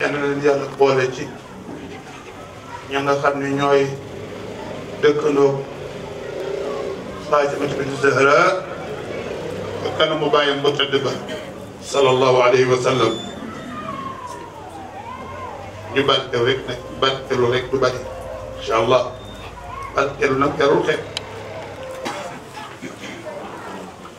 yal na leen yàlla boole ci ña nga xam ne ñooy dëkkandoo Faatimata bintu Zahra ba kanamu bàyyam bu tëdd ba sallallahu alayhi wa sallam ñu barkelu rek nag barkelu rek du bari incha allah barkelu nag jarul xeeb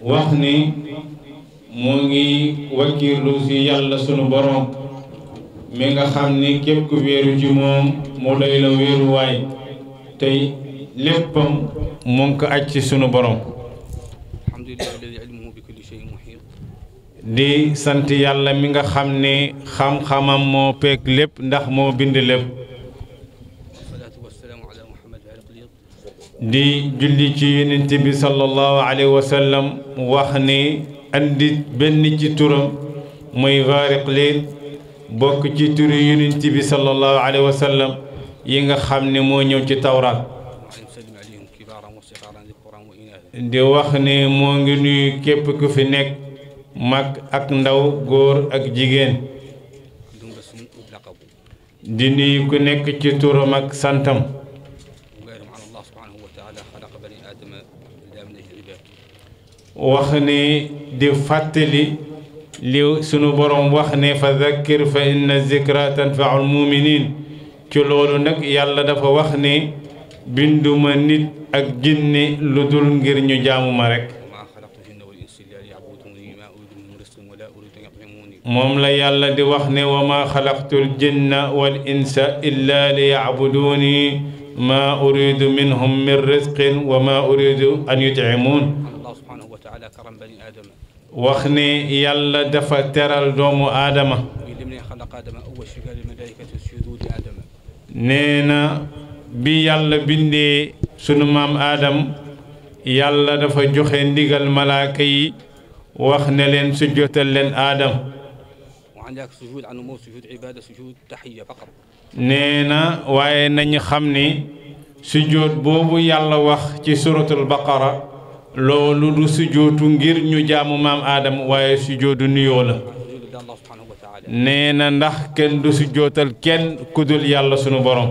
wax ni mu ngi wakkiirlu si yàlla sunu borom mi nga xam ni képp ku wéeru ci moom mu doy la wéeruwaay tey léppam mu ngi ko aj ci sunu borom di sant yàlla mi nga xam ni xam-xamam moo peeg lépp ndax moo bind lépp di julli ci yonent bi sallallahu alayhi wa sallam wax ni andi benn ci turam muy vaariq leen bokk ci turu yonent bi sallallahu alayhi wa sallam yi nga xam ne moo ñëw ci tawraat di wax ne moo ngi nuyu képp ku fi nekk mag ak ndaw góor ak jigéen di nuyu ku nekk ci turam ak santam wax ni di fàttali li sunu borom wax ne fa zakkir fa inna zikra tanfaul muminin ci loolu nag yàlla dafa wax ne binduma nit ak jinne lu dul ngir ñu jaamu ma rekk moom la yàlla di wax ne wa ma xalaqtul jinna wal insa illa li yacbuduuni ma uridu minhum min risqin wa ma uridu an yutcimuun wax ne yàlla dafa teral doomu aadama nee na bi yàlla bindee sunu maam aadam yàlla dafa joxe ndigal malaaka yi wax ne leen sujjootal leen aadam nee na waaye nañu xam ni sujjoot boobu yàlla wax ci suratul baqara loolu du sujjootu ngir ñu jaamu maam aadam waaye sujjootu nuyoo la nee na ndax kenn du sujjootal kenn kudul yàlla sunu borom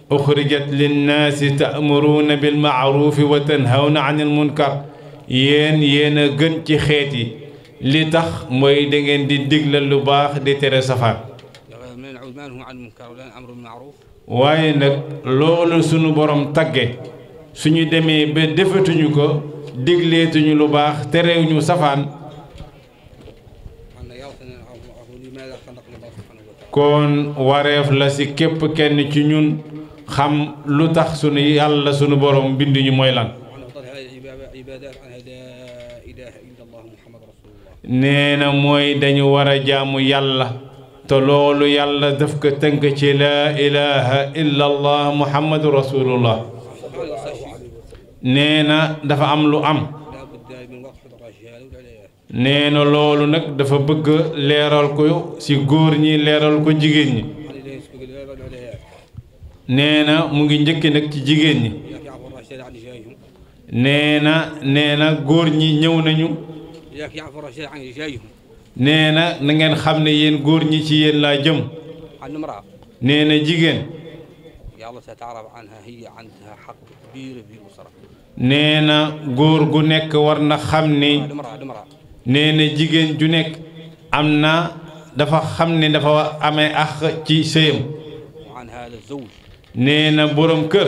uxrijat linnaasi ta'muruuna bil ma'ruufi wa tanhawna anil munkar yéen yéen a gën ci xeet yi li tax mooy da ngeen di digle lu baax di tere safaan waaye nag loolu sunu borom tagge suñu demee ba defatuñu ko digleetuñu lu baax terewuñu safaan kon wareef la ci képp kenn ci ñun xam lu tax sunu yàlla sunu borom bind ñu mooy lan nee na mooy dañu war a jaamu yàlla te loolu yàlla daf ko tënk ci laa ilaha illa allah muhammadu rasulullah nee na dafa am lu am nee na loolu nag dafa bëgg leeral ko ci góor ñi leeral ko jigéen ñi nee na mu ngi njëkki nag ci jigéen ñi nee na nee na góor ñi ñëw nañu nee na na ngeen xam ne yéen góor ñi ci yéen laa jëm nee na jigéen nee na góor gu nekk war na xam ni nee na jigéen ju nekk am na dafa xam ne dafa ame ax ci sëyam nee na boroom kër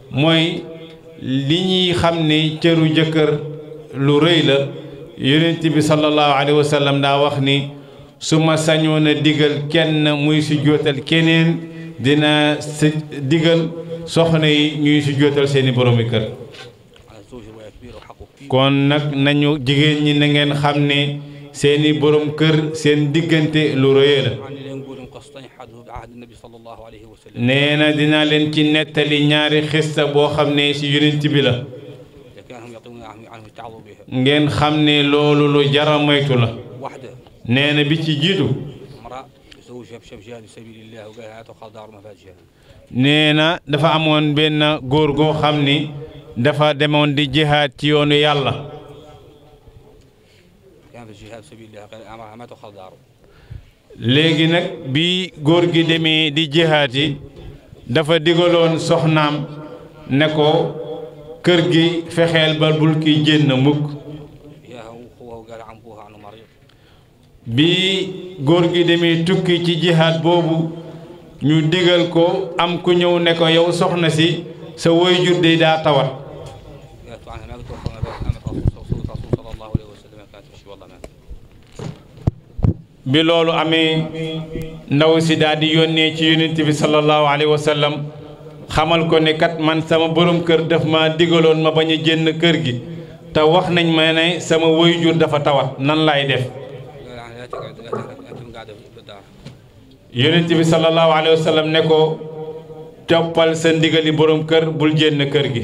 mooy li ñuy xam ni cëru jëkkër lu rëy la yonent bi sallallahu alayhi wa sallam daa wax ni su ma sañoon a digal kenn muy si jootal keneen dina si digal soxna yi ñuy si jootal seeni boroomi kër kon nag nañu jigéen ñi na ngeen xam ne seeni borom kër seen diggante lu rëy la nee na dinaa leen ci nettali ñaari xista boo xam ne ci yonent bi la ngeen xam ne loolu lu jara moytu la nee na bi ci jiitu nee na dafa amoon benn góor goo xam ni dafa demoon di jihaad ci yoonu yàlla léegi nag bi góor gi demee di jihaat yi dafa digaloon soxnaam ne ko kër gi fexeel ba bul ki génn mukk bi góor gi demee tukki ci jihaat boobu ñu digal ko am ku ñëw ne ko yow soxna si sa woy jur de daa tawat bi loolu amee ndaw si daal di yónnee ci yonent bi sallallahu alayhi wa sallam xamal ko ne kat man sama borom kër daf ma digaloon ma bañ a génn kër gi te wax nañ ma ne sama waajur dafa tawat nan laay def yonent bi sallallahu alayhi wa sallam ne ko toppal sa ndigali borom kër bul génn kër gi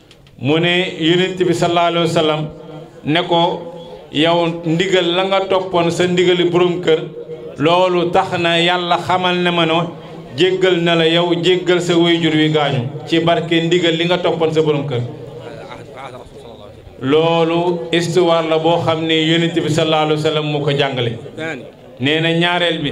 mu ne yonent bi sallallahu alayhi wa sallam ne ko yow ndigal la nga toppoon sa ndigali borom kër loolu tax na yàlla xamal ne ma no jéggal na la yow jéggal sa wayjur wi gaañu ci barke ndigal li nga toppoon sa borom kër loolu histoire la boo xam ne yonent bi sallallahu alayhi wa sallam moo ko jàngale nee na ñaareel bi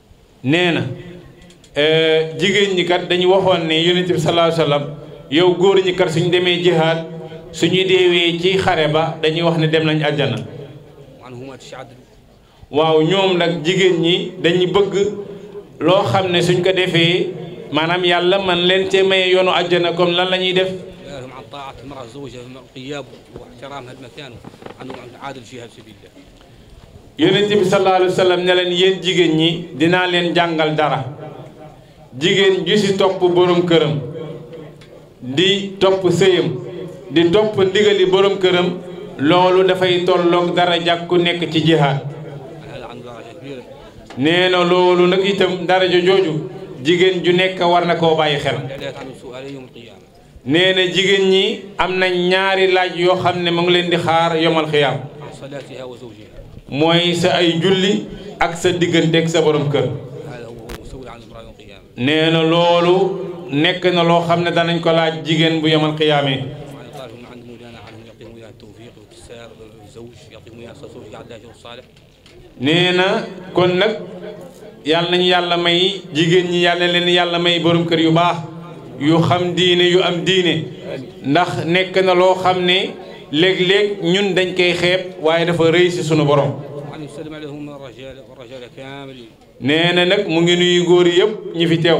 nee na eh, jigéen ñi kat dañu waxoon ne yonent bi sallallahu alayhi wasallam yow góor ñi kat suñu demee jihaad suñu deewee ci xare ba dañuy wax ne dem nañ àjjana waaw ñoom nag jigéen ñi dañu bëgg loo xam ne suñ ko defee maanaam yàlla man leen cee maye yoonu àjjana comme lan la ñuy def yonent bi sallallahu alayhi wa sallam ne leen yéen jigéen ñi dinaa leen jàngal dara jigéen ju si topp borom këram di topp sëyam di topp ndigali borom këram loolu dafay tolloog dara jàkku nekk ci jihaad nee na loolu nag itam daraja jooju jigéen ju nekk war na koo bàyyi xel nee na jigéen ñi am na ñaari laaj yoo xam ne mu ngi leen di xaar yomal xiyaam mooy sa ay julli ak sa diggante ak sa borom kër nee na loolu nekk na loo xam ne danañ ko laaj jigéen bu yomal xiyaamee nee na kon nag yàlla nañu yàlla may jigéen ñi yàlla leen yàlla may borom kër yu baax yu xam diine yu am diine ndax nekk na loo xam ne léeg-léeg ñun dañ koy xeeb waaye dafa rëy si sunu borom. nee na nag mu ngi nuyu góor yëpp ñi fi teew.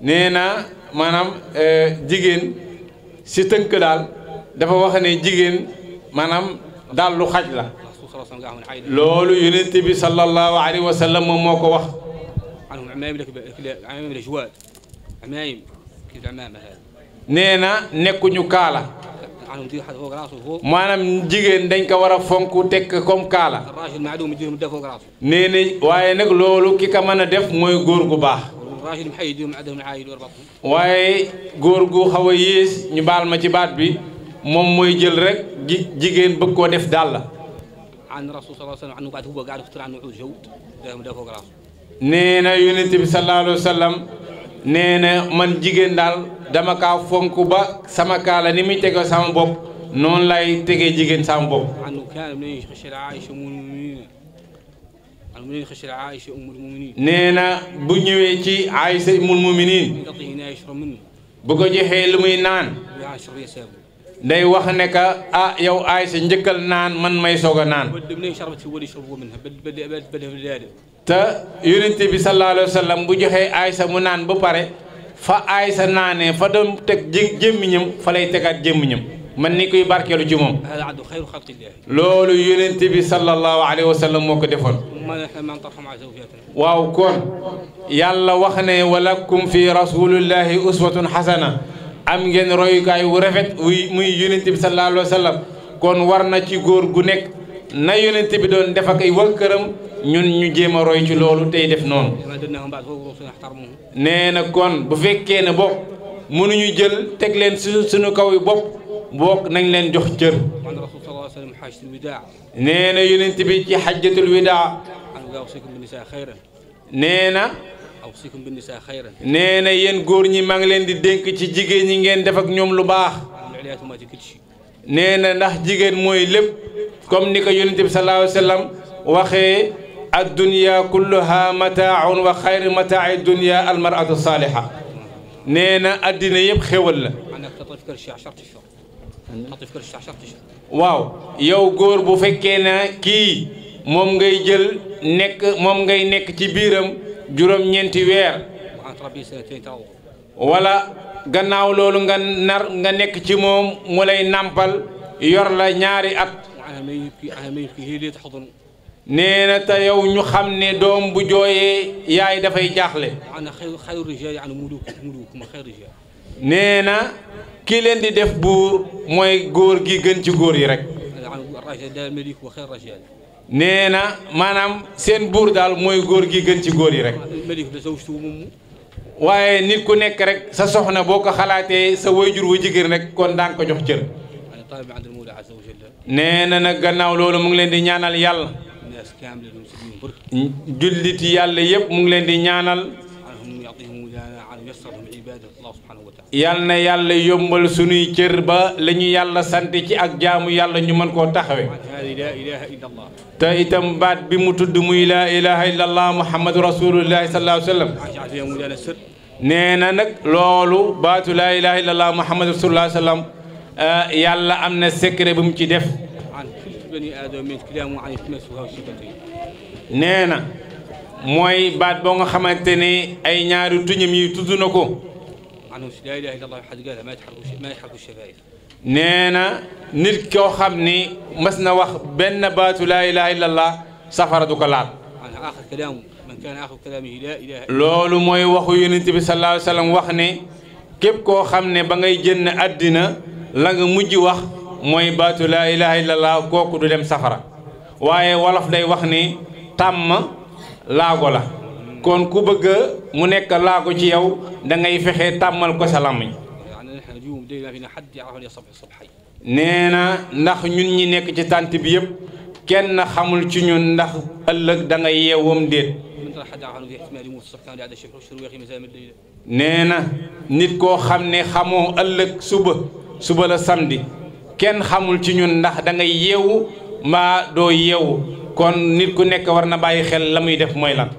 nee na maanaam euh, jigéen si tënk daal dafa wax ne jigéen maanaam daal lu xaj la loolu yonent bi sallallahu alayhi wa sallam moom moo ko wax nee na nekkuñu kaala maanaam jigéen dañ ko war a fonk tekk comme kaala nee na waaye nag loolu ki ka mën a def mooy góor gu baax waaye góor gu xaw a yées ñu baal ma ci baat bi moom mooy jël rek ji jigéen bëgg koo def dàll nee na yonent bi sallallahu alayhi wa sallam nee na man jigéen daal dama kaa fonk ba sama kaala ni muy tegoo sama bopp noonu lay tegee jigéen sama bopp nee na bu ñëwee ci Aïcha ummul muminin bu ko joxee lu muy naan day wax ne ka ah yow Aïcha njëkkal naan man may soog a naan te yonent bi sallallahu alayhi wa sallam bu joxee Aïcha mu naan ba pare fa Aïcha naanee fa doon teg jé jëmmiñam fa lay tegaat jëmmiñam man ni kuy barkeelu ci moom loolu yonent bi sallallahu alayhi wa sallam moo ko defoon waaw kon yàlla wax ne walakum fi rasulillahi uswatun hasana am ngeen royukaay wu rafet wuy muy yonent bi sallallahu alayhi wa sallam kon war na ci góor gu nekk na yonent bi doon def ak ay wal këram ñun ñu jéem a roy ci loolu tey def noonu nee na kon bu fekkee ne bopp mënuñu jël teg leen su suñu kaw yi bopp boog nañ leen jox cër nee na yonent bi ci xajjatul widaa nee na awsikum bi nisaa xayran nee na yéen góor ñi maa ngi leen di dénk ci jigéen ñi ngeen def ak ñoom lu baax nee na ndax jigéen mooy lépp comme ni ko yonent bi sallallahu alayhi wa sallam waxee addunya kulluha mataaun wa xayru mataai dunya almaratu saaliha nee na addina yëpp xéwal la waaw yow góor bu fekkee na kii moom ngay jël nekk moom ngay nekk ci biiram juróom-ñeenti weer wala gannaaw loolu nga nar nga nekk ci moom mu lay nàmpal yor la ñaari at nee na te yow ñu xam ne doom bu jooyee yaay dafay jaaxle nee na ki leen di def buur mooy góor gi gën ci góor yi rek nee na maanaam seen buur daal mooy góor gi gën ci góor yi rek waaye nit ku nekk rek sa soxna boo ko xalaatee sa wayjur wa jigéen rek kon daan ko jox cër nee na nag gannaaw loolu mu ngi leen di ñaanal yàlla jullit yàlla yëpp mu ngi leen di ñaanal yal na yàlla yombal sunuy cër ba la ñu yàlla sant ci ak jaamu yàlla ñu mën koo taxawe te itam baat bi mu tudd muy laa ilaha illallah muhammadu rasulullahi sallallahu alayhi wa sallam nee na nag loolu baatu laa ilaha illallah muhammadu rasulullahi sallam eh, yàlla am na secret bu mu ci def nee na mooy baat boo nga xamante ne ay ñaari tuñam yi tudd na ko nee na nit koo xam ni mas na wax benn baatu laa ilaha illallah safara du ko laal loolu mooy waxu yonent bi sallallahu alayhi wa sallam wax ne képp koo xam ne ba ngay génn àddina la nga mujj wax mooy baatu laa ilaha illallah kooku du dem safara waaye wolof day wax ni tàmm laago la kon ku bëgg mu nekk laago ci yow da ngay fexe tàmmal ko sa làmmiñ nee na ndax ñun ñi nekk ci tànt bi yëpp kenn xamul ci ñun ndax ëllëg da ngay yeewam déet nee na nit koo xam ne xamoo ëllëg suba suba la samedi kenn xamul ci ñun ndax da ngay yeewu mbaa doo yeewu kon nit ku nekk war na bàyyi xel la muy def mooy lan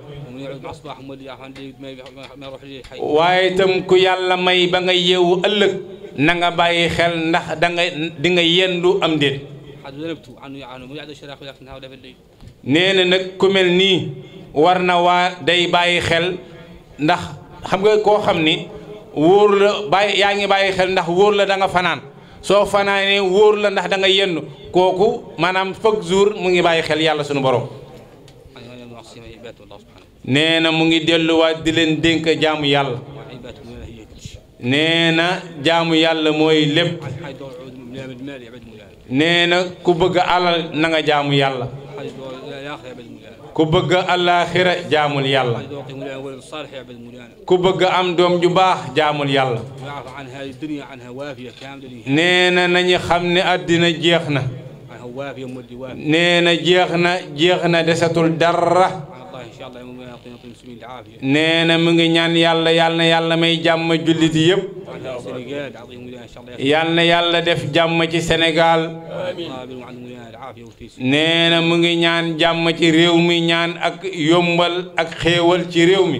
waaye itam ku yàlla may ba nga yeewu ëllëg na nga bàyyi xel ndax da nga di nga yendu am déet nee na nag ku mel nii war na waa day bàyyi xel ndax xam nga koo xam ni wóor la bàyyi yaa ngi bàyyi xel ndax wóor la danga fanaan soo fanaanee wóor la ndax da nga yenn kooku maanaam chaque jour mu ngi bàyyi xel yàlla sunu borom. nee na mu ngi delluwaat di leen dénk jaamu yàlla nee na jaamu yàlla mooy lépp nee na ku bëgg alal na nga jaamu yàlla ku bëgg àllaaxira jaamul yàlla ku bëgg am doom ju baax jaamul yàlla nee na nañu xam ne àddina jeex na nee na jeex na jeex na desatul dara nee na mu ngi ñaan yàlla yàlla na yàlla may jàmm jullit yëpp yàlla na yàlla def jàmm ci Sénégal nee na mu ngi ñaan jàmm ci réew mi ñaan ak yombal ak xéewal ci réew mi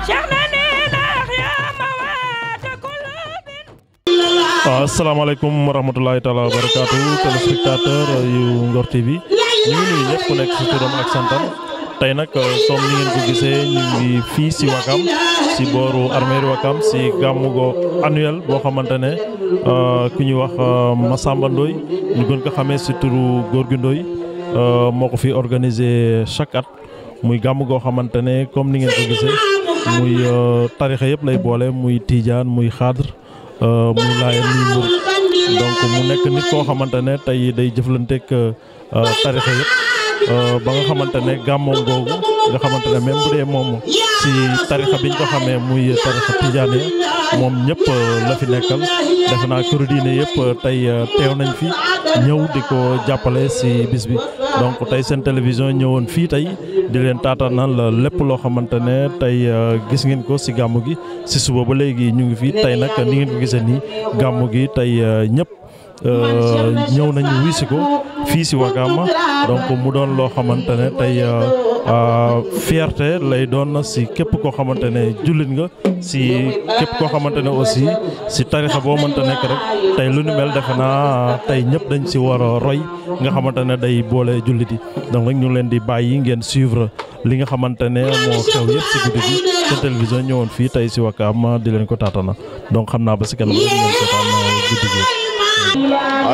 waaw asalaamaaleykum wa rahmatulahi taala wa barakaatu téléspectateur yu Ngor TV ñu ngi nuyu ñëpp ku nekk si turam ak santam tey nag euh, comme ni ngeen ko gisee ñu ngi fii si Wakam si booru armée Wakam si gàmmu go annuel boo xamante ne euh, ku ñuy wax euh, Massamba Ndoye ñu gën ko xamee si turu góor gi Ndoye moo ko fi organisé chaque at. muy gàmm goo xamante ne comme ni ngeen ko gisee muy euh, tarixa yëpp lay boole muy tiijaan muy xaadr euh, muy laayeen muy mur donc mu nekk nit koo xamante ne tey day jëflanteeg euh, tarixa yëpp ba nga xamante ne gàmmoom googu nga xamante ne même bu dee moom si tarixa biñ ko xamee muy tarixa tiijaan yi moom ñëpp la fi nekkal defe naa këru diine yëpp tey teew nañ fi ñëw di ko jàppale si bis bi donc tey seen télévision ñëwoon fii tey di leen taataanal lépp loo xamante ne tey euh, gis ngeen ko si gàmmu gi si suba ba léegi ñu ngi fii tey nag ni ngeen ko gisee nii gàmmu gi tey euh, ñëpp euh, ñëw nañu wisi ko fii si Wakaam donc mu doon loo xamante ne tey. Euh, fierté lay doon si képp koo xamante ne jullit nga si képp koo xamante ne aussi si tarixa boo mënta nekk rek tey lu nu mel defe naa tey ñëpp dañ si war a roy nga xamante ne day boole jullit yi donc rek ñu ngi leen di bàyyi ngeen suivre li nga xamante ne moo xew yëpp si guddi gi te télévision ñëwoon fii tey si Wakaam di leen ko taatana donc xam naa ba si kanam rek ngeen seetaan guddi gi.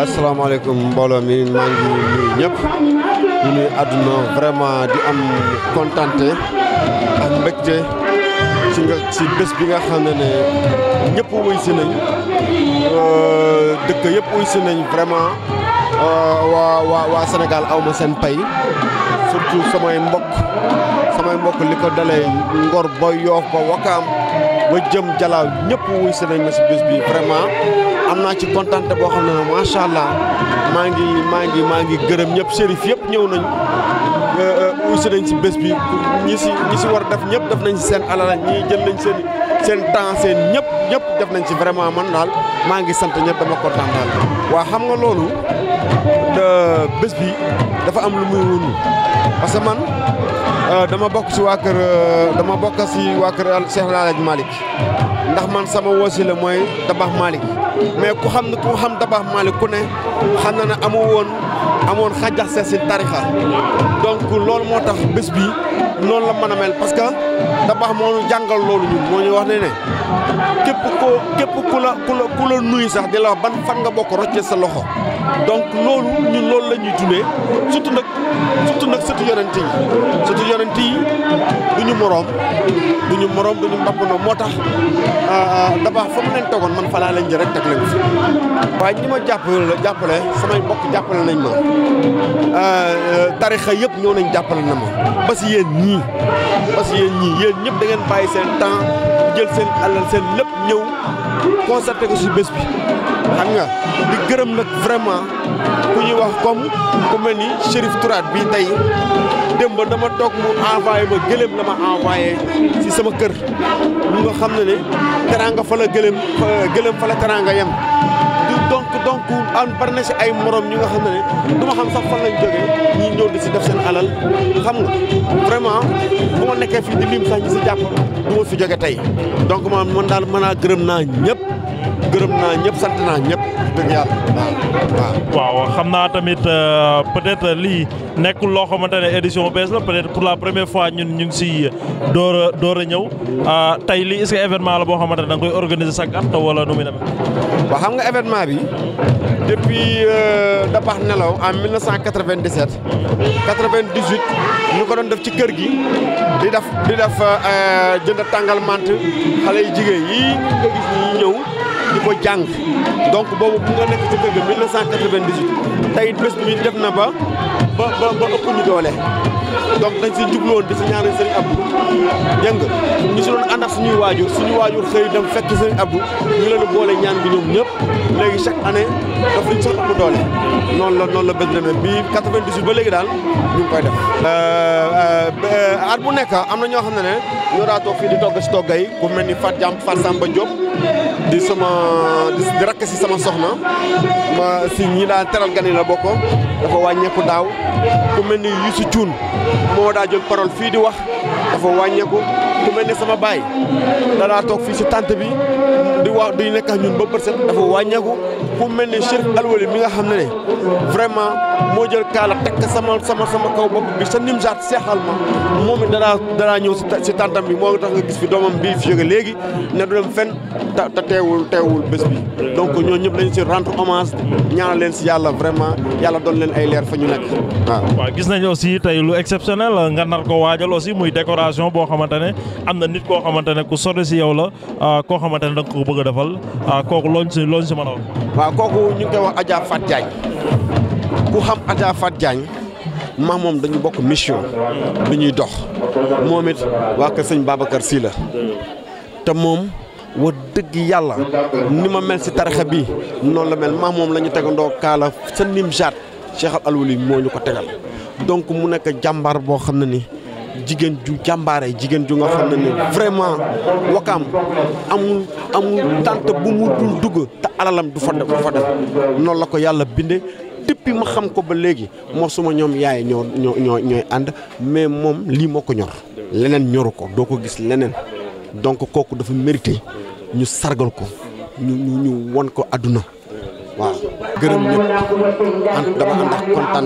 asalaamaaleykum mbooloo mi maa ngi nuyu ñëpp ñu nuyu àdduna vraiment di am kontante ak mbégte ci nga ci bés bi nga xam ne ne ñëpp wuy si nañ dëkk yëpp wuy si nañ vraiment. Euh, waa waa waa Sénégal aw ma seen pay surtout samay mbokk samay mbokk li ko dalee Ngor ba Yoof ba Wakaam ba jëm Jalaaw ñëpp wuy si nañ ma si bés bi vraiment am naa ci kontante boo xam ne macha allah maa ngi maa ngi maa ngi gërëm ñëpp sérif yëpp ñëw nañ euh, euh, wuy si nañ si bés bi ñi si ñi si war def ñëpp def nañ si seen alal ñi jël nañ seen seen temps seen ñëpp ñëpp def nañ ci vraiment man daal maa ngi sant ñëpp dama kontaan daal. waa xam nga loolu bés bi dafa am lu muy wunu parce que man euh, dama bokk si waa kër euh, dama bokk si waa kër Cheikh El Hadj Malick ndax man sama woosi la mooy Dabakh Malick mais ku xam ne ku xam Dabakh Malick ku ne. xam na ne amu woon amoon xajax seen si tarixa donc loolu moo tax bés bi noonu la mën a mel parce que da baax moo ñu jàngal loolu ñun moo ñu wax ne ne képp ko képp ku la ku la ku la nuyu sax di la wax ban fan nga bokk rocce sa loxo donc loolu ñun loolu la ñuy dundee surtout nag surtout nag surtout yonent yi surtout yonent yi du ñu moroom du ñu moroom du ñu mbapp moo tax ah, dabaax fa mu leen tegoon man fa laa leen jël rek teg leen fi waaye ñi ma jàppale jàppale samay mbokk jàppale nañ ma ah, eh, tarixa yëpp ñëw nañ jàppale na ma ba si yéen ñii ba si yéen ñii yéen ñëpp da ngeen bàyyi seen temps jël seen alal seen lépp ñëw concerté ko si bés bi xam nga di gërëm nag vraiment ku ñuy wax comme ku mel ni Chérif Tourate bi tey démb dama toog mu envoyé ma gëléem la ma envoyé si sama kër ñu nga xam ne ne teranga fa la gëlëm gëlëm fa la teranga yem du donc donc am bari na si ay morom ñu nga xam ne ne du ma xam sax fan lañ jógee ñi ñëw di si def seen alal xam nga vraiment bu ma nekkee fii di lim sax ñi si jàpp du ma fi jóge tey donc ma man daal mën naa gërëm naa ñëpp gërëm naa ñëpp sant naa ñëpp dëgg yàlla waaw waaw waaw xam naa tamit peut-être lii nekkul loo xamante ne édition bees la peut-être pour la première fois ñun ñu ngi si door a door a ñëw ah, tey lii est-ce que événement la boo xamante ne da nga koy organiser chaque at wala nu muy demee. waaw xam nga événement bi depuis euh, Dabax Nelaw en 1997 98 ñu ko doon def ci kër gi di def di def euh, jënd tàngal mant xale yu jigéen yi nga gis ñi ñëw. di ko jàng donc boobu bu nga nekk ci kër ga 1998 tey bés bi def na ba ba ba ba ëpp ñu doole donc dañ si jubloon di si ñaanal sëriñ Abdou dégg nga ñu si doon ànd ak suñuy waajur suñu waajur xëy dem fekk sëriñ Abdou ñu leen boole ñaan bi ñoom ñëpp léegi chaque année daf luñ sax ëpp doole noonu la noonu la bés demee bi 98 ba léegi daal ñu ngi koy def euh, euh, at bu nekk am na ñoo xam ne ne ñoo daa toog fii di togg si togga yi ku mel ni Fat Jam Fat Samba Diop di sama di rakk si sama soxna ma si ñi daan teral gan yi la bokk dafa wàññeeku daaw ku mel ni Youssou Thioune moo daa jël parole fii di wax dafa wàññeeku ku mel ni sama baay danaa toog fii si tànt bi di wax di nekk ak ñun ba bët set dafa wàññeeku ku mel ni Chérif Alwali mi nga xam ne ne vraiment moo jël kaala takk sama sama sama kaw bopp bi sa nimsaat seexal ma moom it danaa danaa ñëw si si tàntam bi moo tax nga gis fi doomam bii fi jóge léegi ne du dem fenn te teewul teewul bés bi donc ñoo ñëpp lañu si rendre hommage ñaanal leen si yàlla vraiment yàlla doon leen ay leer fa ñu nekk waaw. waaw gis nañu aussi tey lu exceptionnel nga nar ko waajal aussi muy décoration boo xamante ne am na nit koo xamante ne ku sori si yow la ah, koo xamante ne da nga ko bëgg a defal ah, kooku looñ si looñ si mën a wax. waaw kooku ñu ngi koy wax Adja Fat Diagne ku xam Adja Fat Diagne. max moom dañu bokk mission bi ñuy dox moom it waa kër sëñ Babacar Sy la te moom wa dëgg yàlla ni ma mel si tarixa bi noonu la mel max moom la ñu tegandoo kaala sa nim jaat Cheikh Al Alwali moo ñu ko tegal donc mu nekk jàmbaar boo xam ne ni jigéen ju jàmbaare jigéen ju nga xam ne ni vraiment wakaam amul amul tànt bu mu dul dugg te alalam du fa def du fa def noonu la ko yàlla binde depuis ma xam ko ba léegi moo suma ñoom yaay ñoo ñoo ñoo ñooy ànd mais moom lii moo ko ñor leneen ñoru ko doo ko gis leneen donc kooku dafa mérité ñu sargal ko ñu ñu ñu won ko àdduna waaw gërëm ñëpp ànd dama ànd ak kontaan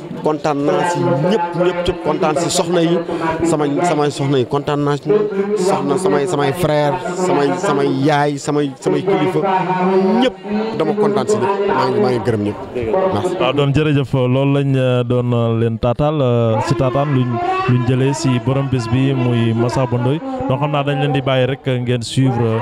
kontaan naa si ñëpp ñëpp ñëpp kontaan si soxna yi sama samay soxna yi kontaan naa si soxna samay samay frère samay samay yaay samay samay kilifa ñëpp dama kontaan si ñëpp maa ngi maa ngi gërëm ñëpp merci. waaw doon jërëjëf loolu lañ euh, doon euh, leen taataal euh, si taataan luñ luñ jëlee si borom bés bi muy Massamba Ndoye donc xam naa dañ leen di bàyyi rek ngeen suivre.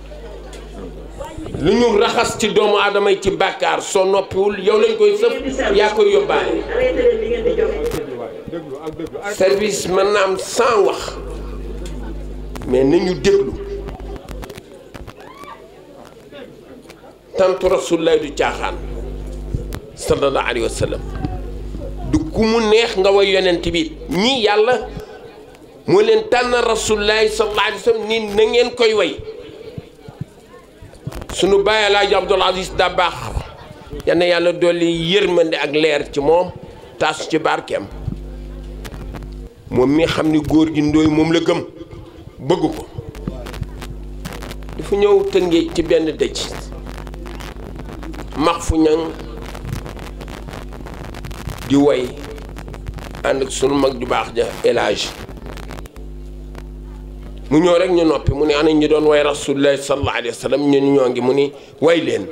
lu ñu raxas ci doomu aadama yi ci bàkkaar soo noppiwul yow lañ koy sëf yaa koy yóbbaale service mën na am sans wax mais nañu déglu tantu rasulullahi du caaxaan sallallahu alayhi wa du ku mu neex nga way yonent bi ñii yàlla moo leen tànn rasulullahi sallallahu alayhi wa sallam ni na ngeen koy way sunu bàyyi Alaaji Abdul Aziz Dabaax yal na yàlla dolli yërmande ak leer ci moom taas ci barkeem moom mi xam ni góor gi ndooy moom la gëm bëgg ko dafa ñëw tëngéej ci benn dëj max fu ñang di woy ànd ak sunu mag ju baax ja elage mu ñëw rek ñu noppi mu ne ana ñu doon way rasulullah sallallahu alayhi wa sallam ñu ñoo ngi mu ni way leen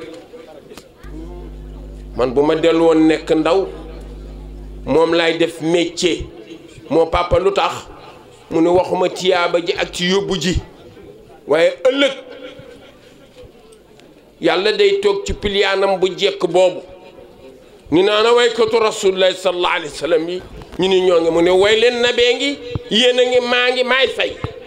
man bu ma dellu woon nekk ndaw moom laay def métier moo papa lu tax mu ne waxuma tiyaaba ji ak ci yóbbu ji waaye ëllëg yàlla day toog ci piliyaanam bu jekk boobu ñu naan a waykatu rasulullah sallallahu alayhi wa sallam yi ñu ni ñoo ngi mu ne way leen nabee ngi yéen a ngi maa ngi maay fay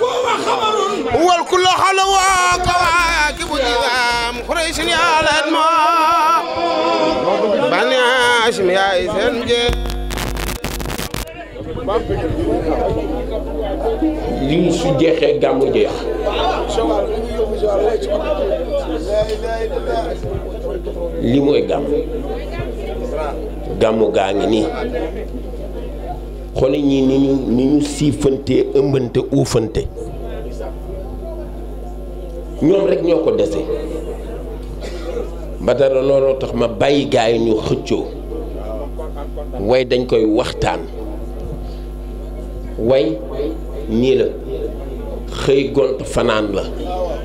wal ku la xala waa kawaaki bu jigaam xurey sin yaalan ma bani asim yaay seen jee lii su jeexee gàmmu jeex li mooy gàmm gàmmu gaa ngi nii xoole ñii ni ñu ni ñu siifante ëmbante uufante ñoom rek ñoo ko dese ba dara looloo tax ma bàyyi gaay ñu xëccoo way dañ koy waxtaan way nii la xëy gont fanaan la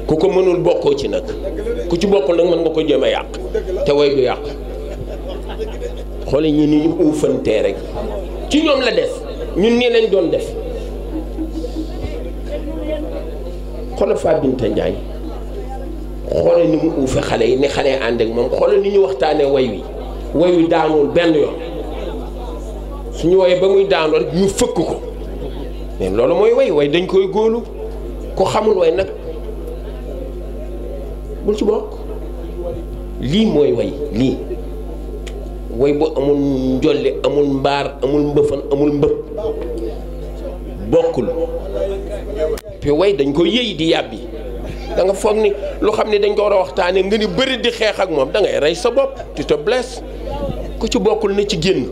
ku ko mënul bokkoo ci nag ku ci bokkul nag mën nga ko jëm a yàq te way du yàq xoole ñu ni ñu uufantee rek ci ñoom la des ñun nii lañ doon def xoole Fa Binta Njaay xoole ni mu uufe xale yi ni xale yi ànd ak moom xoole ni ñu waxtaanee way wi way wi daanul benn yoon suñu woyee ba muy daanu rek ñu fëkk ko mais loolu mooy way way dañ koy góolu ku xamul way nag bul ci bokk lii mooy way lii woy bu amul njolli amul mbaar amul mbëfan amul mbëb bokkul te woy dañ ko yëy di yàbbi da nga foog ni lu xam ne dañ ko war a waxtaanee nga ni bëri di xeex ak moom dangay rey sa bopp tu te blesses ku ci bokkul na ci génn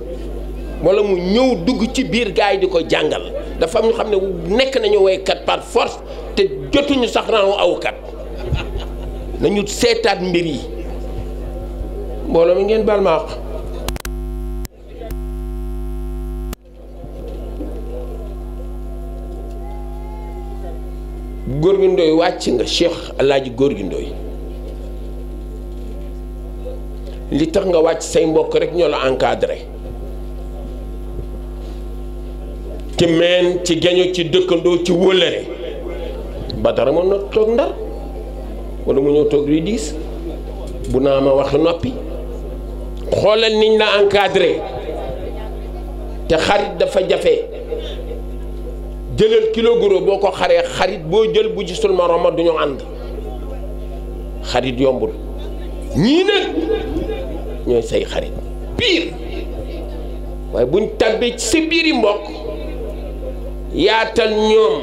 wala mu ñëw dugg ci biir gars yi di ko jàngal dafa am ñu xam ne nekk nañu woykat par force te jotuñu sax rang awkat nañu seetaat mbir yi mbooloo mi ngeen baal ma àq góor gi ndoy wàcc nga Cheikh Alaaji góor gi ndoy li tax nga wàcc say mbokk rek ñoo la encadré ci meen ci geño ci dëkkandoo ci wóllëre ba dara mën na toog ndar wala mu ñëw toog ridis bu naa ma waxi noppi xoolal niñ la encadré te xarit dafa jafe jëlal kilo guro boo ko xaree xarit boo jël bu gisul moroom ma du ñu ànd xarit yombul ñii nag ñooy say xarit biir waaye buñ tàbbee ci sa biiri mbokk yaatal ñoom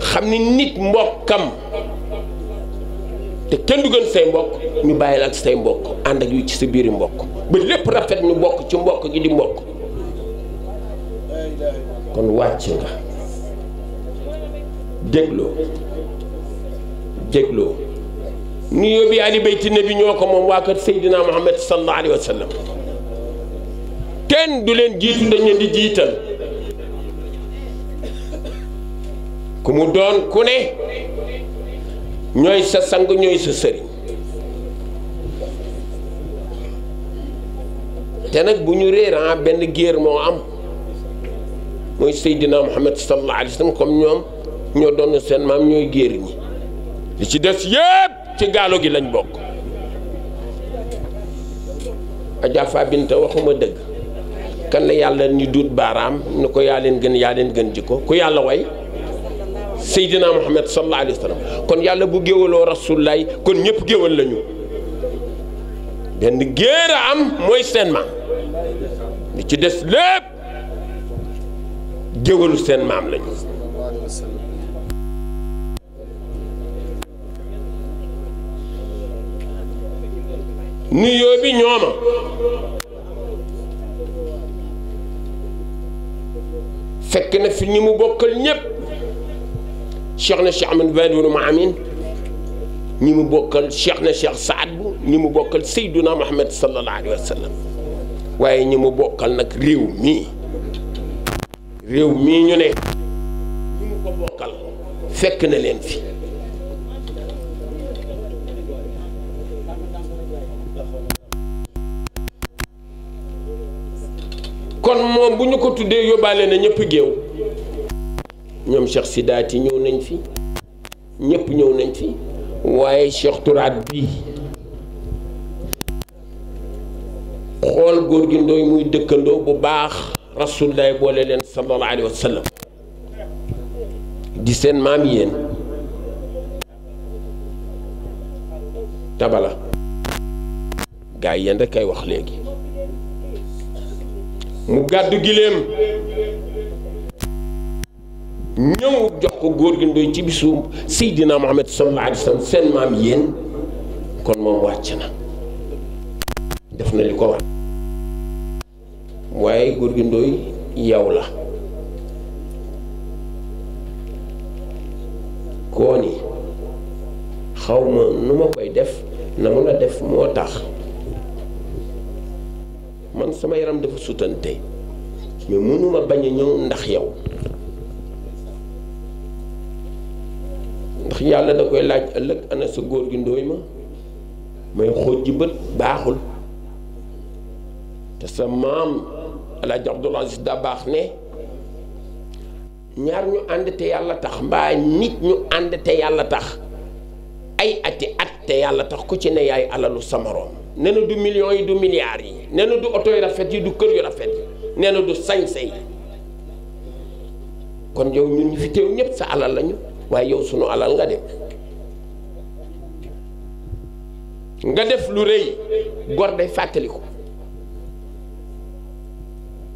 xam ni nit mbokkam te kenn du gën say mbokk ñu bàyyi la ak say mbokk ànd ak yu ci sa biiri mbokk ba lépp rafet ñu mbokk ci mbokk gi di mbokk kon wàcc nga dégloo dégloo nuyoo bi ali bayti nabi ñoo ko moom waa kër Seydina Muhammad sallallahu alayhi wa sallam kenn du leen jiitu dañ leen di jiital ku mu doon ku ne ñooy sa sang ñooy sa sëriñ te nag bu ñu réeran benn géer moo am mooy Seydina Muhammad sallallahu alayhi wa sallam comme ñoom ñoo doon seen maam ñooy géer ñi li ci des yépp ci gaalo gi lañ bokk Adja Fa Binta waxuma dëgg kan la yàlla ñu duut baaraam ni ko yaa leen gën yaa leen gën jikko ku yàlla way Seydina Muhammad sallallahu alayhi wa sallam kon yàlla bu géwaloo rasulaay kon ñëpp géwal lañu benn géer a am mooy seen maam li ci des lépp géwalu seen maam lañu nuyoo bi ñooma fekk na fi ñi mu bokkal ñépp cheikh na cheikh Ahmed Badawi ma amin ñi mu bokkal cheikh na cheikh Saad bu ñi mu bokkal Seyduna Muhammad sallallahu alayhi wa sallam waaye ñi mu bokkal nag réew mii réew mii ñu ne ñi mu ko bokkal fekk na leen fi kon moom bu ñu ko tuddee yóbbaale na ñëpp géew ñoom Cheikh Sidaati ñëw nañ fi ñëpp ñëw nañ fi waaye Cheikh Turaat bii xool góor gi ndooy muy dëkkandoo bu baax rasulullah boole leen sallallahu alayhi wa sallam di seen maam yéen tabala gaa yi yéen rek kay wax léegi mu gàddu gileem ñëw jox ko góor gi ndoy ci bisu Seydina Muhammad sallallahu alayhi wa sallam seen maam yéen kon moom wàcc na def na li ko war waaye góor gi ndoy yow la koo ni xaw ma nu ma koy def na mu la def moo tax man sama yaram dafa sutante mais mënuma bañ a ñëw ndax yow ndax yàlla da koy laaj ëllëg ana sa góor gi ndóoy ma may xooj ji bët baaxul te sa maam El Hadj Abdoul Aziz da baax ne ñaar ñu ànd te yàlla tax mbaa nit ñu ànd te yàlla tax ay ati at te yàlla tax ku ci ne yaay alalu sa moroom nee na du millions yi du milliards yi nee na du oto yu rafet yi du kër yu rafet yi nee na du sañse yi kon yow ñun ñu fi teew ñëpp sa alal lañu waaye yow sunu alal nga de nga def lu rëy gor day fàttaliku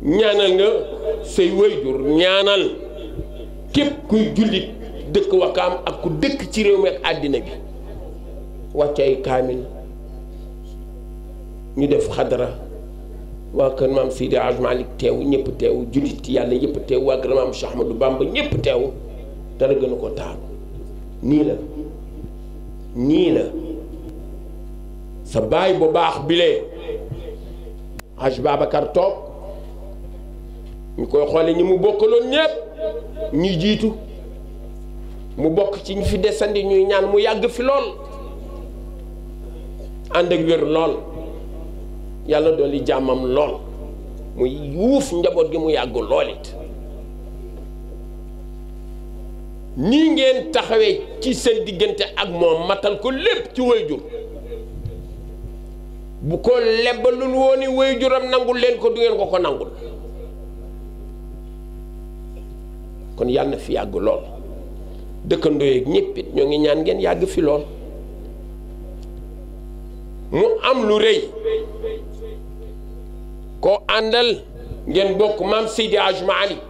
ñaanal nga say wayjur ñaanal képp kuy jullit dëkk Wakaam ak ku dëkk ci réew mi ak àddina bi wàcc ay kaamil ñu def xadara waa kër maam Seydi Hadj Malick teew ñëpp teew jullit yàlla yëpp teew waa kër maam Cheikh Ahmadou Bamba ñëpp teew dara gënu ko taaru nii la nii la sa baay bu baax bilee Haj Babacar toog ñu koy xoole ñi mu bokkaloon ñépp ñi jiitu mu bokk ci ñu fi desandi ñuy ñaan mu yàgg fi lool ànd ak wér lool yàlla dolli jàmmam lool mu yuuf njaboot gi mu yàgg lool it nii ngeen taxawee ci seen diggante ak moom matal ko lépp ci waajur bu ko lebalul woon i wéy juram nangul leen ko du ngeen ko ko nangul kon yàlla na fi yàgg lool dëkkandoo yeeg ñëpp it ñoo ngi ñaan ngeen yàgg fi lool mu am lu rëy koo àndal ngeen bokk maam Seydi Hadji Malick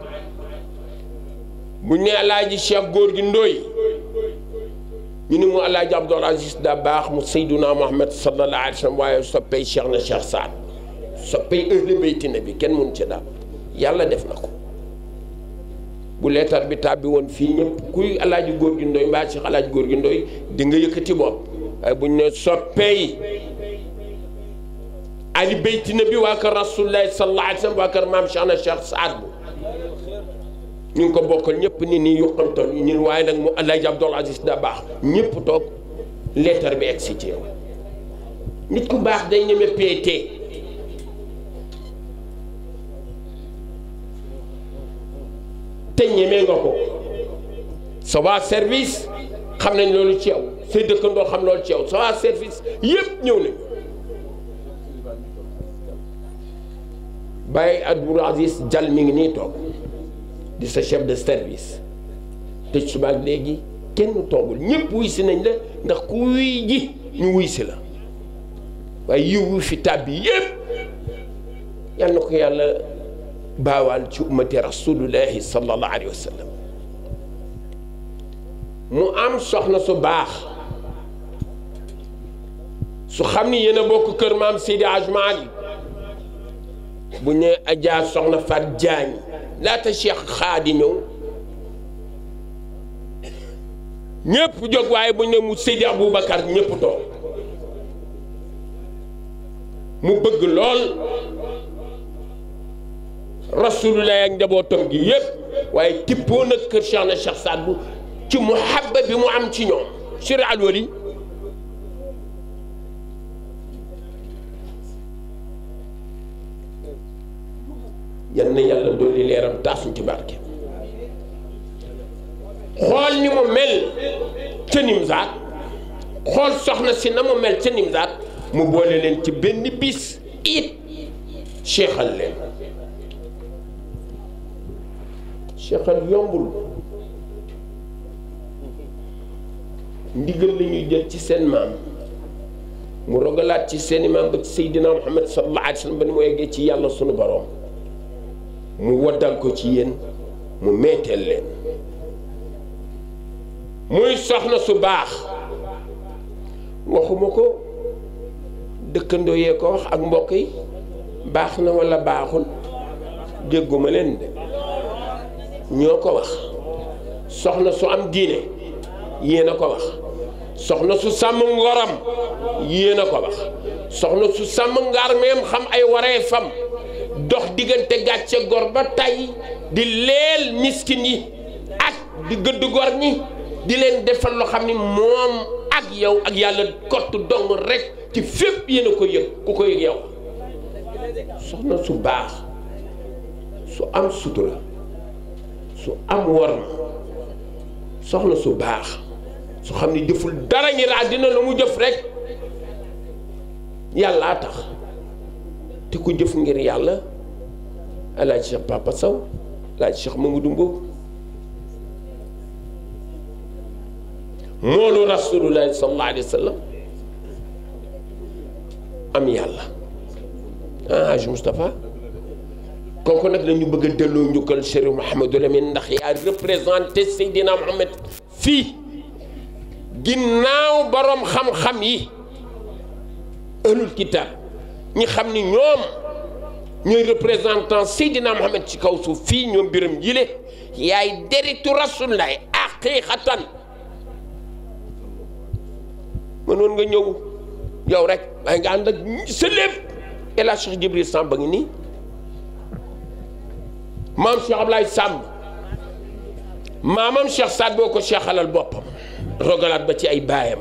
bu ñu nee alaaji Cheikh góor gi ndóoy ñu ni mu Alaaji Abdul Aziz da baax mu Seyduna Muhammad sallallahu alayhi wa sallam waaye soppey Cheikh na Cheikh Saad soppey ahli bayti nabi kenn mun ci daal yàlla def na ko bu leetar bi tàbbi woon fii ñëpp kuy Alaaji góor gi ndoy mbaa Cheikh Alaaji góor gi ndoy di nga yëkkati bopp waaye buñ ne soppey ali bayti nabi waa kër Rasulullahi sallallahu alayhi wa sallam waa kër maam Cheikh na Cheikh Saad bu ñu ngi ko bokkal ñëpp nit ñi yuqantoon ñu ñun waaye nag mu Alaaji Abdul Aziz da baax ñëpp toog leetar bi egg si ci yow nit ku baax day ñeme péete te ñeme nga ko sa waa service xam nañ loolu ci yow say dëkkandoo xam loolu ci yow sa waa service yëpp ñëw nañ Baye Abdoul Aziz Diall mi ngi nii toog di sa chef de service te subaak léegi kenn toogul ñëpp wuy si nañ la ndax ku wuy ji ñu wuy si la waaye yiwu fi tàbbi yépp yal na ko yàlla baawaal ci ummati rasulullahi sallallahu alayhi wa sallam mu am soxna su baax su xam ni yéen a bokk kër maam Seydi Aj Maalik bu ñëwee Adja Soxna Fat Diagne laata Cheikh Xaadi ñëw ñépp jóg waaye bu ñu ne mu Seydi Aboubacar ñépp toog mu bëgg lool rasulullah ak njabootam gi yépp waaye tippoo nag kër Cheikh na Cheikh Saad Bou ci muhabba bi mu am ci ñoom sur alwali yal na yàlla dolli leeram taasuñ ci barke xool ni mu mel ca Nimzaat xool soxna si na mu mel ca Nimzaat mu boole leen ci benn bis it seexal leen seexal yombul ndigal la ñuy jël ci seen maam mu rogalaat ci seeni maam ba ci Seydina Muhammad sallallahu alayhi wa sallam ba ni mu eggee ci yàlla sunu boroom mu waddal ko ci yéen mu meeteel leen muy soxna su baax waxuma ko dëkkandoo yee ko wax ak mbokk yi baax na walla baaxul dégguma leen de ñoo ko wax soxna su am diine yéen a ko wax soxna su sàmm ngoram yéen a ko wax soxna su sàmm ngaar meem xam ay waree fam dox diggante gàcce gor ba tey di leel miskin yi ak di gëdd gor ñi di leen defal loo xam ni moom ak yow ak yàlla kott dong rek ci fépp yéen a ko yëg ku ko yëg yow soxna su baax su am sutura su am war ma soxna su baax su xam ni jëful dara ngir àddina lu mu jëf rek yàllaa tax te ku jëf ngir yàlla alaaji Cheikh Papa Sow alaaji Cheikh Mamadou Mbow moolu rasulullahi sallallahu alayhi wa sallam am yàlla ah Haji Moustapha kooku nag lañu bëgg a delloo njukkal Cheikh Mouhamadou Lamine ndax yaa représenté Seydina Mohamed fii ginnaaw boroom xam-xam yi ahlul kitaab ñi xam ni ñoom ñooy représentant Seydina Mohamed ci kaw suuf fii ñoom biram yile yaay deritu rasulullah aqiqatan mënoon nga ñëw yow rek waaye nga ànd ak sa lépp El Hadj Cheikh Jibril Samb ngi nii maam Cheikh Ablaye Samb maamam Cheikh Saad boo ko seexalal boppam rogalaat ba ci ay baayam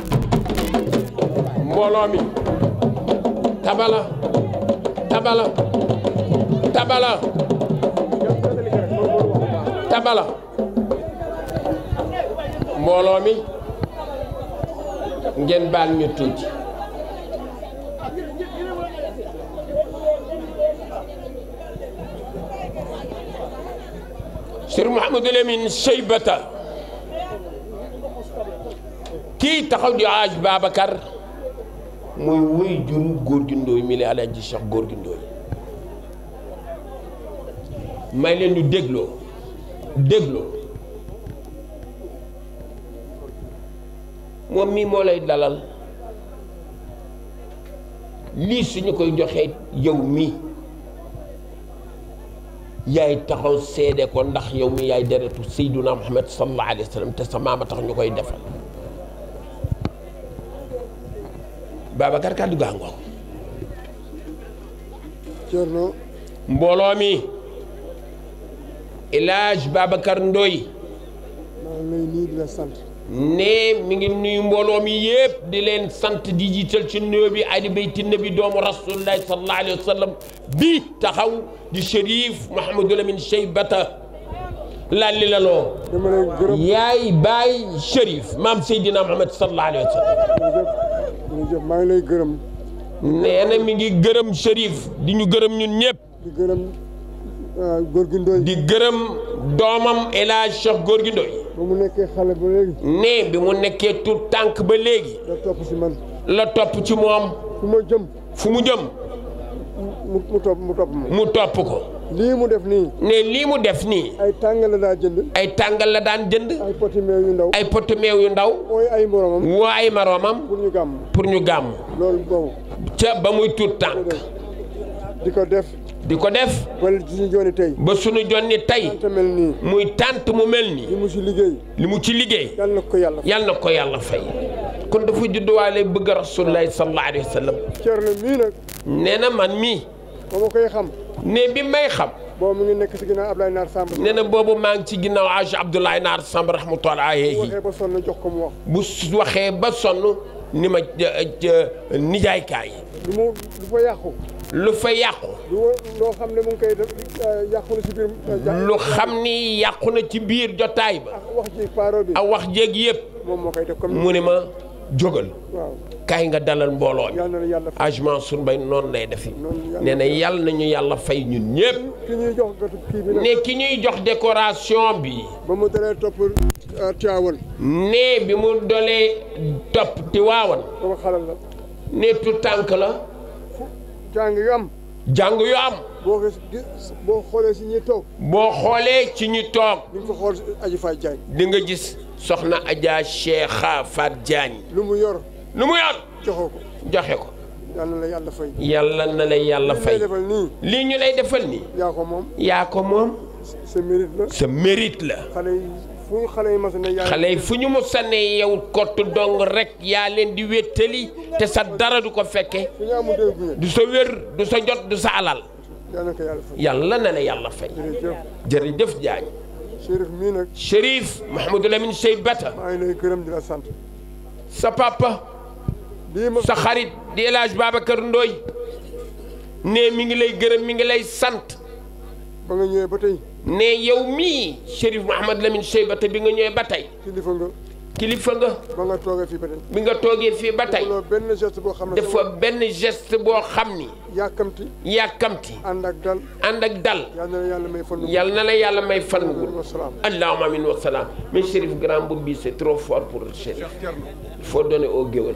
mbooloo mi tabala tabala tabala tabala mbooloo mi ngeen baal ñu tuuti Sëriñ Mouhamadou Lamine Cheybata kii taxaw di aaj Babacar mooy wëy juru góor gi ndooy mi la alaaji Cheikh góor gi ndooy may leen ñu dégloo dégloo moom mii moo lay dalal lii suñu koy joxee yow mii yaay taxaw seede ko ndax yow mi yaay deretu Seyduna Muhammad sallallahu alayhi wa sallam te sa maama tax ñu koy defal Babacar kàddu gaa ngoog Cerno mbooloo mi El Hadj Babacar Ndoye maa ngi lay nuyu di la sant ne mi ngi nuyu mbooloo mi yëpp di leen sant di jiital ci nuyoo bi ali bayti nabi doomu rasulillahi sallallahu alayhi wa sallam bii taxaw di Chérif Mouhamadou Lamine Cheybata lalli la loo yaay baay Chérif maam Seydina Mouhamed sallallahu alayhi wa sallam jërëjëf maa ngi lay gërëm nee na mi ngi gërëm Chérif di ñu gërëm ñun ñëpp di gërëm euh, góor gi Ndoye di gërëm doomam El Hadj Cheikh góor gi Ndoye ba mu nekkee xale ba léegi ne bi mu nekkee tout tànk ba léegi la topp ci man la topp ci moom fu ma jëm fu mu jëm. mu mu topp mu topp ma. mu topp ko. lii mu def nii. ne lii mu def nii. ay tàngal la daan jënd. ay tàngal la daan jënd. ay poti meew yu ndaw. ay poti meew yu ndaw. woo ay moroomam. woo ay moroomam. pour ñu gàmm. pour ñu gàmm. loolu boobu. ca ba muy tuut tànk. di ko def. di ko def. ba suñu jonni tey. ba suñu jonni tey. muy tànt mu mel nii. li mu si liggéey. li mu ci liggéey yàlla na ko yàlla yàlla na ko yàlla fay kon dafa judduwaale bëgg rasulullahi sallallahu alayhi wa sallam Cerno mii nag nee na man mii ba ma koy xam ne bi may xam boobu mu ngi nekk ci ginnaaw Ablaye Naar Samb nee na boobu maa ngi ci ginnaaw âge Abdoulaye Naar Samb rahmatullahi alayhi waxee ba sonn jox ko mu wax bu su- waxee ba sonn ni ma ja- ja- nijaay kaay lu mu lu fa yàqu. lu fa yàqu. lu loo xam ne mu ngi koy def euh, yàqu na ci biir. Euh, lu xam ni yàqu na ci biir jotaay ba. ak wax ji paaro bi. ak wax jéeg yëpp. moom moo koy def comme mu ne ma jógal. waaw kaay nga dalal mbooloo mi. yàlla na yàlla fay Hadj Mansour Mbaye noonu lay def. nee na yàlla na ñu yàlla fay ñun ñëpp. ki ñuy jox kii bi ne ki ñuy jox décoration bi. ba mu dalee topp euh, Tiwaawan. nee bi mu dolee topp Tiwaawan. sama xalal la. ne tu tànk la. jàng yu am. jàng yu am. boo boo xoolee ci ñi toog. boo xoolee ci ñi toog. di nga xool Aji Faat Jaañ. di nga gis soxna Adja Cheikha Faat Jaañ. lu mu yor. lu mu yor. joxe ko joxe ko. yàlla na la yàlla fay. yàlla na la yàlla fay. lii ñu lay defal nii. yaa ko moom. yaa ko moom. sa mérite la. sa mérite la. xale yi fu ñu xale yi mos a ne. xale yi fu ñu mos a ne yow kottu dong rek. yaa leen di wéttali te sa dara du ko fekke du sa wér du sa jot du sa alal yàlla na la yàlla fay jërëjëf Jaañ Chérif mii nag Chérif Mouhamadou Lamine Sey Bata maa ngi lay gërëm di la sant sa papa sa xarit di El Hadj Babacar Ndoy ne mi ngi lay gërëm mi ngi lay sant ba nga ñëwee ba tey ne yow mii Chérif Mouhamadou Lamine Sey Bata bi nga ñëwee ba tey kilifa nga. kilifa nga. ba nga toogee fii ba tey. bi nga toogee fii ba tey. defoo benn geste boo xam ne. dafa benn geste boo xam ni. yàkkamti. yàkkamti. ànd ak dal. ànd ak dal. yal na la yàlla may fan. yal na la yàlla may fan. allahumma amin wa salaam. mais Chérif grand boubou bi c'est trop fort pour Chérif. il faut donner au géwél.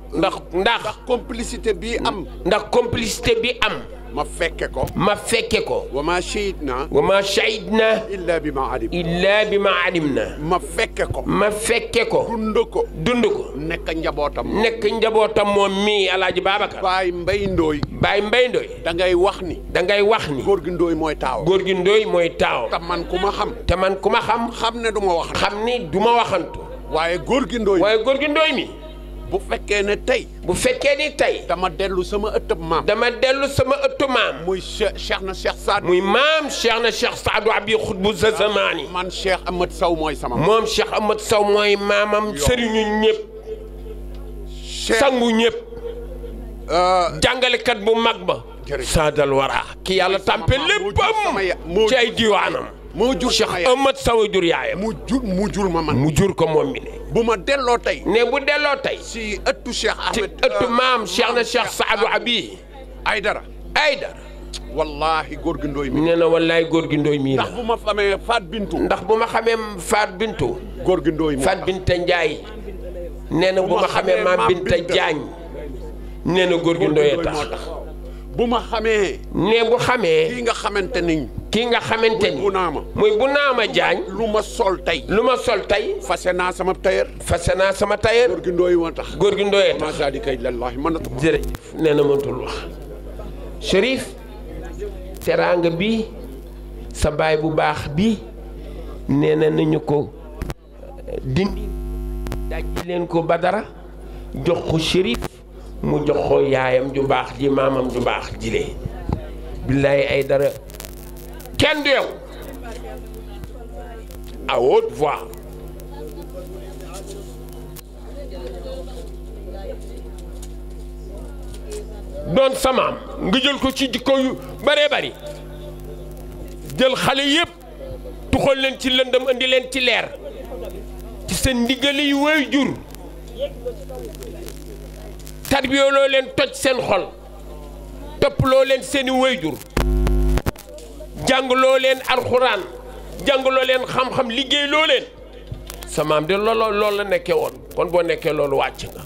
ndax ndax complicité bi am. ndax complicité bi am. ma fekke ko. ma fekke ko. wa ma shahidna. wa ma shahidna. illa bi ma alim. illa bi ma alim na. ma fekke ko. ma fekke ko. dund ko. dund ko. nekk njabootam. nekk njabootam moom mii El Hadj Babacar. Baye Mbaye Ndoye. Baye Mbaye Ndoye. da ngay wax ni. da ngay wax ni. góor gi Ndoye mooy taaw. góor gi Ndoye mooy taaw. te man ku ma xam. te man ku ma xam. xam ne du ma waxantu. xam ni du ma waxantu. waaye góor gi Ndoye. waaye góor gi Ndoye mi. bu fekkee ne tey. bu fekkee ni tey. dama dellu sama ëttub maam. dama dellu sama ëttu maam. muy Che- Cheikh na Cheikh Saad. muy maam Cheikh na Cheikh Saadu Abi Xutbu Zazamaani. man Cheikh Ahmed Sow mooy sama. moom Cheikh Ahmad Sow mooy maamam sëriñu ñëpp Cheikh sangu ñëpp euh, jàngalekat bu mag ba. Jërëjëf. Saadal Wara. ki yàlla tàmpe maam moo jur sama léppam ya- moo ci ay jur sama diwaanam. moo jur Cheikh Amat Saw jur yaayam. mu jur mu jur ma man. mu jur ko moom mi ne. bu ma delloo tey. ne bu delloo tey. si ëttu Cheikh Ahmed. ci ëttu euh, maam Cheikh na Cheikh Saadu Abi. ay dara ay dara. wallaahi góor gi ndooy mi. nee na wallaahi góor gi ndooy mi la. ndax bu ma xamee Faat Bintu. ndax bu ma xamee Faat Bintu. góor gi ndooy mi Faat Binta Njaay. nee na bu ma xamee maam Binta Jaañ. nee na góor gi ndoyee tax bu ma xamee. ne bu xamee. kii nga xamante ni. kii nga xamante ni. bu naama muy bu naama jaañ. lu ma sol tey. lu ma sol tey. fase naa sama tailleur. fase naa sama tailleur. góor gi ndooy moo tax. góor gi ndooyee tax macha allah kay lallaahi mën na. jërëjëf nee na mënatul wax. Chérif. teraanga bi sa baay bu baax bi nee na nañu ko dindi dajji leen ko badara jox ko shérif mu jox ko yaayam ju baax ji maamam ju baax ji lee billaay ay dara kenn du yow à haute voix doon samaam nga jël ko ci jikko yu bëree bëri jël xale yépp tuxal leen ci lëndëm indi leen ci leer ci seen ndigali yu wéy jur tarbiyoo loo leen toj seen xol topp loo leen seeni wéy jur jàng loo leen alxuraan jàng loo leen xam-xam liggéey loo leen sa maam de loolu loolu la nekkee woon kon boo nekkee loolu wàcc nga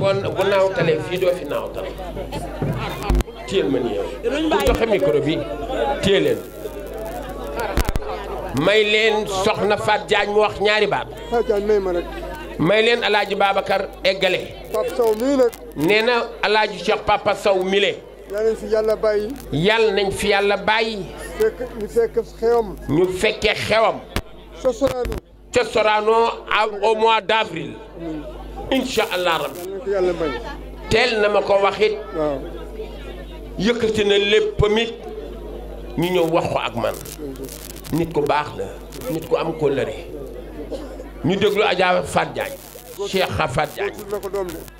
kon bu naawtalee fii doo fi naawtal téel ma ni yow bu joxe micro bi téye leen may leen soxna Faat Jaañ mu wax ñaari baat may leen alaaji Babacar eggale Pape Sow mii nag nee na alaaji Cheikh Papa Sow mile yal nañ fi yàlla bàyyi yal nañ fi yàlla bàyyi fekk ñu fekk xewam ñu fekkee xewam sosonaanu ca Sorano au mois d' avril. incha allah rabbi. teel na ma ko waxit yëkkati na lépp mit ñu ñëw wax ko ak man. nit ku baax la. nit ku am kóllëre. ñu déglu Adja Fatou Diagne. Cheikh Fatou Diagne.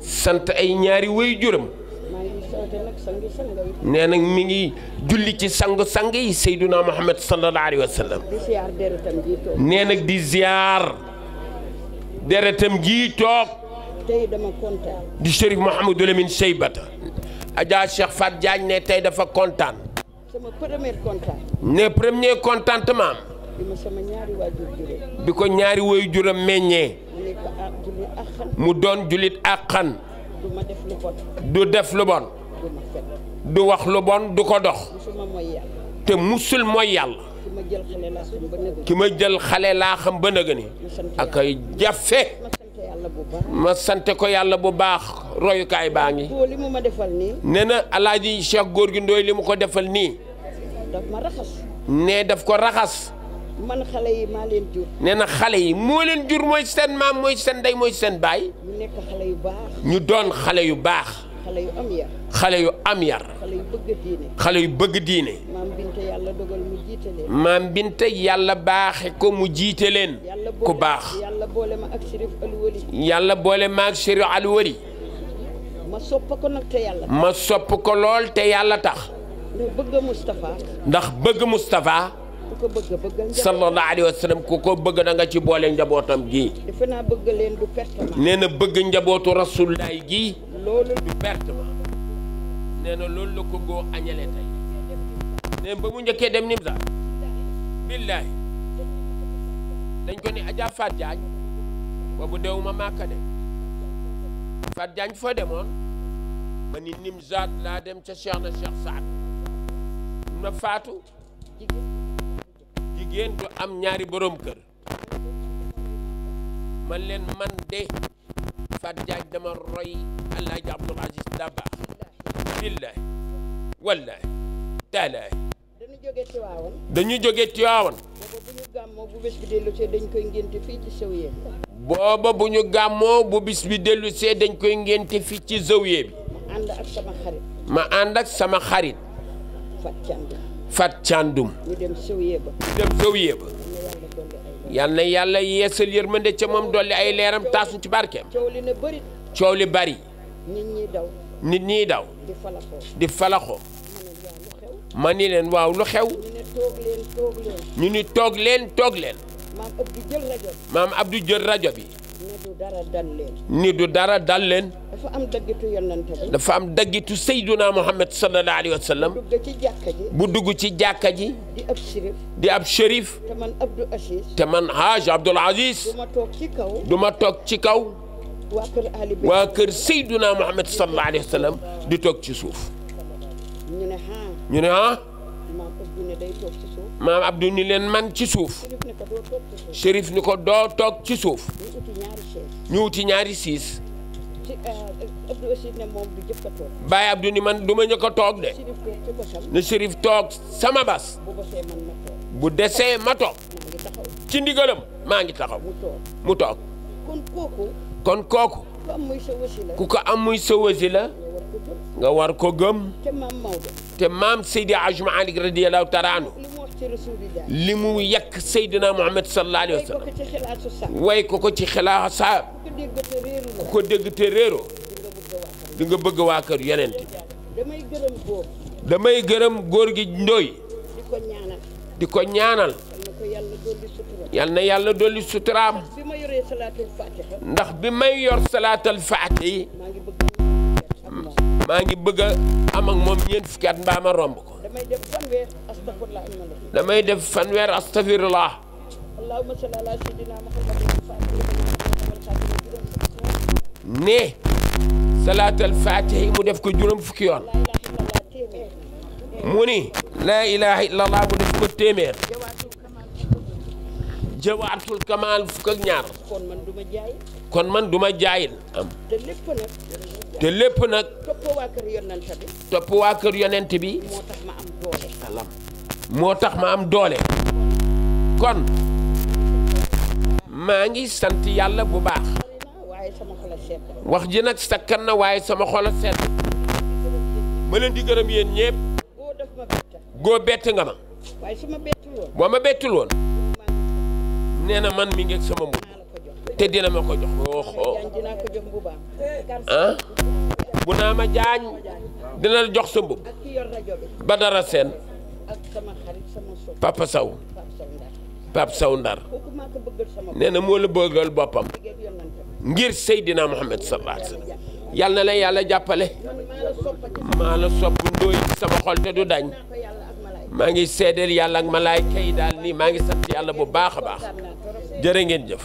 sant ay ñaari way juram nee nag mi ngi julli ci sangu sang yi Seyduna Muhammad sallallahu alayhi wa sallam nee nag di ziar deretam ji toog tey dama kontaan di Chérif Mouhamadou Lamine Cheybata Adja Cheikh Fat Diagne ne tey dafa kontaan sama premier kontaan. ne premier contentement. bi ma sama ñaari waajur juree. bi ko ñaari waajur juram meññee. mu nekk ah jullit àqan. mu doon jullit àqan. du ma def lu bon. du def lu bon. du ma fen. du wax lu bon du ko dox. musuma mooy yàlla. te musul mooy yàlla. ki ma jël xale laa xam ba nëgëni. ki ma jël xale laa xam ba nëgëni. ak ay jafe. ma sante ko yàlla bu baax royukaay baa ngi. li mu ma defal nii. nee na alaaji Cheikh góor gi ndooy li mu ko defal nii. daf ma raxas. nee daf ko raxas. man xale yi maa leen jur. nee na xale yi moo leen jur mooy seen maam mooy seen ndey mooy seen baay. ñu nekk xale yu baax. ñu doon xale yu baax. xale yu am yar. xale yu am yar. xale yu bëgg diine. xale yu bëgg diine. maam Binta yàlla dogal mu jiite leen. maam Binta yàlla baaxe ko mu jiite leen. ku baax yàlla boole ma ak Chérif Alwali. yàlla boole ma ak Chérif Alwali. ma sopp ko nag te yàlla. ma sopp ko lool te yàlla tax. ndax bëgg Moustapha. ndax bëgg Moustapha. sallallahu alayhi wa sallam ku ko bëgg na nga ci boole njabootam gi defe naa bëgg leen du perte ma nee na bëgg njabootu rasulaay gi loolu du perte ma nee na loolu la ko goo añale tey nee ba mu njëkkee dem nim sa billaahi dañ ko ni Adja Fat Diagne boobu deewuma Màkka de Fat Diagne foo demoon ma ni Nimzaat laa dem ca Cheikh na Cheikh Saad na faatu jigéen ju am ñaari boroom kër man leen man de Fat Diagne dama roy Alaaji Abdul Aziz Dabakh billahi wallahi taalaay dañu jóge Tiwaawan dañu jóge Tiwaawan booba bu bis bi dellu see dañ koy ngénte fii ci Zawiya booba bu ñu gàmmoo bu bis bi dellu see dañ koy ngénte fii ci Zawiya bi ma ànd ak sama xarit ma ànd ak sama xarit Fat Thiandoum ñu dem sëwyee ba ñu dem sëwyee ba yal na yàlla yeesal yërmande ca moom dolli ay leeram taasuñ ci barkeem coow li ne bëri coow li bari nit ñiy daw nit ñiy daw di falaxoo di falaxoo ma ni leen waaw lu xew ñu ni toog leen toog leen maam Abdou jël rajo bi maam Abdou jël rajo bi ni du dara dal leen. ni du dara dal leen. dafa am daggitu yonante bi. dafa am daggitu Seydina Muhammad sallallahu alayhi wa sallam. bu dugg ci jàkka ji. bu dugg ci jàkka ji. di ab shérif. di ab shérif. te man Abdou Aziz. te man Haaj Abdoul Aziz. du ma toog ci kaw. du ma toog ci kaw. waa kër Ali Bey. waa kër Seydina Muhammad sallallahu alayhi wa sallam di toog ci suuf. ñu ne ah. ñu ne ah. maam Abdou ni leen man ci suuf Chérif ni ko doo toog ci suuf ñu wuti ñaari siis Baye Abdou ni man du ma ñëkk a toog de na Chérif toog sama bas bu desee ma toog ci ndigalam maa ngi taxaw mu toog kon kooku ku ko am muy sa wasi la nga war ko gëm te maam Seydi Hadj Malick radiyallahu taala anhu li mu yàq Seydina Muhammad sallallahu alayhi wa sallam way ko ko ci xilaaxa saab ku ko dégg te réero di nga bëgg waa kër yonent damay gërëm góor gi Ndoy di ko ñaanal yal na yàlla dolli suturaam ndax bi may yor salaatal faati maa ngi bëgg a am ak moom ñeent fukki at mbaa ma romb ko damay def fanweer astafirullah ne salaatal faatihi mu def ko juróom fukki yoon mu ni laa ilaha illallah mu def ko téeméer jawaatul kamaal fukk ak ñaar kon man duma jaayil am te lépp nag topp waa kër yonent bi moo tax ma am doole kon maa ngi sant yàlla bu baax wax ji nag sakkan na waaye sama xol a sedd ma leen di gërëm yéen ñépp góo bett nga ma boo ma bettul woon nee na man mi ngeeg sama mbubb te dina ma ko jox oxo ah bu naa ma jaañ dina la jox sa mbubb ba dara seen papa saw Pape Sow Ndar nee na moo la bëggal boppam ngir Seydina Muhammad sallallahu alayhi wa sallam yal na la yàlla jàppale maa la sopp ndooy sama xol te du dañ maa ngi seedeel yàlla ak malaayka yi daal nii maa ngi sant yàlla bu baax a baax jërë ngeen jëf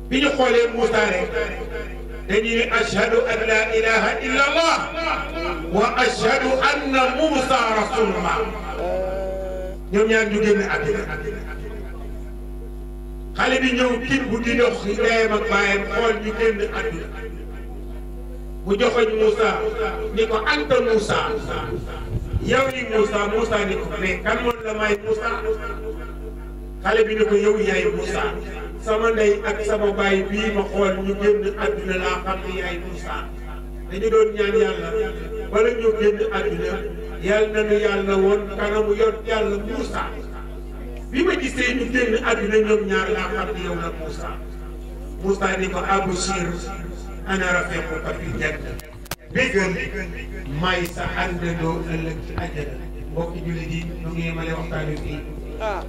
bi ñu xoolee Moussa rek dañuy ne ashhadu an la ilaha illa allah wa ashhadu anna Moussa rasulullah ñoom ñaar ñu génn àddina xale bi ñëw tibb bu di dox ndeyam ak baayam xool ñu génn àddina mu joxoñ Moussa ni ko anta Moussa yow li Moussa Moussa ni ko mais kan moom la may Moussa xale bi ne ko yow yaay Moussa sama ndey ak sama baay bii ma xool ñu génn àdduna laa xam ne yaay Moussa dañu doon ñaan yàlla bala ñu génn àdduna yàlla na nu yàlla woon kanamu yoon yàlla Moussa bi ma gisee ñu génn àdduna ñoom ñaar laa xam ne yow la Moussa Moussa ni ko abshir ana rafiquka fil janna bégal may sa àndandoo ëllëg ci àjjana mbokki jullit yi ñu ngi yemale waxtaan wi fii ah.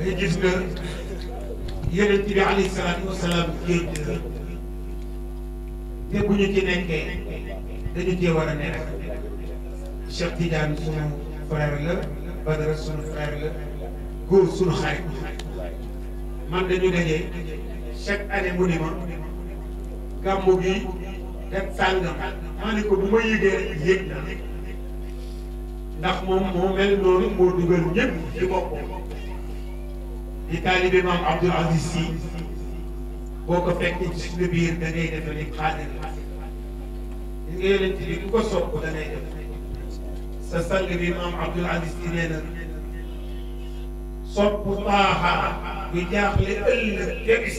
nga gis nga yonent bi alayhi salaatu wasalaam géej la te bu ñu ci nekkee dañu cee war a nekk Cheikh Tidiane sunu frère la Badara sunu frère la góor sunu xarit man dañu daje chaque année mu ni ma gàmmu gi dem sàngam ma ne ko bu ma yëgee rek yëg na ndax moom moo mel noonu moo dugal ñëpp ci boppam di taalibe maam Abdoul Aziz Sy boo ko fekk ci suñu biir da ngay defe ni xaadir la li nga yonent bi ku ko sopp da ngay def sa sang bi maam Abdoul Aziz Sy nee na sopp taaxa bi jaaxle ëllëg te bis